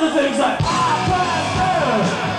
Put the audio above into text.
other things like, ah, I do.